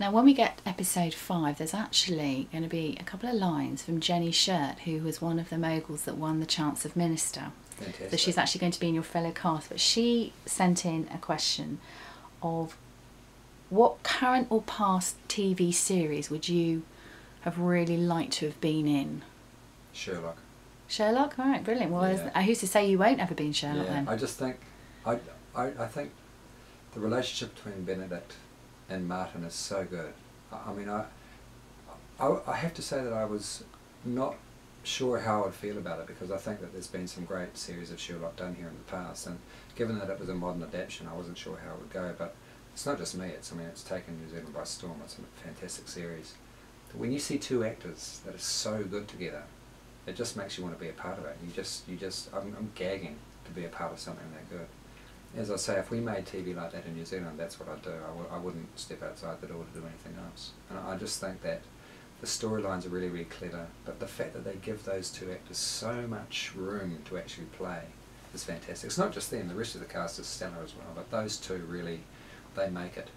Now, when we get episode five, there's actually going to be a couple of lines from Jenny Shirt, who was one of the moguls that won the Chance of Minister. Fantastic. So she's actually going to be in your fellow cast. But she sent in a question of what current or past TV series would you have really liked to have been in? Sherlock. Sherlock? All right, brilliant. Well, Yeah. yeah. who's to say you won't ever be in Sherlock yeah, then? I just think, I, I, I think the relationship between Benedict and Martin is so good. I, I mean, I, I, I have to say that I was not sure how I would feel about it because I think that there's been some great series of Sherlock done here in the past, and given that it was a modern adaptation, I wasn't sure how it would go. But it's not just me; it's I mean, it's taken New Zealand by storm. It's a fantastic series. But when you see two actors that are so good together, it just makes you want to be a part of it. You just, you just, I'm, I'm gagging to be a part of something that good. As I say, if we made TV like that in New Zealand, that's what I'd do. I w- I wouldn't step outside the door to do anything else. And I just think that the storylines are really, really clever, but the fact that they give those two actors so much room to actually play is fantastic. It's not just them, the rest of the cast is stellar as well, but those two really, they make it.